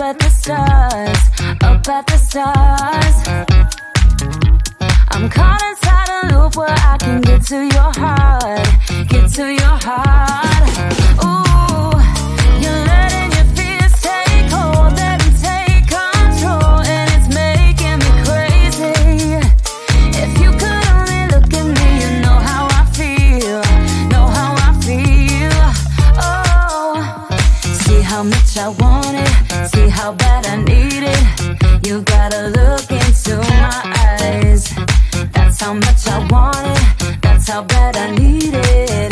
at the stars, up at the stars. I'm caught inside a loop where I can get to your heart. How much I want it, see how bad I need it. You gotta look into my eyes. That's how much I want it, that's how bad I need it.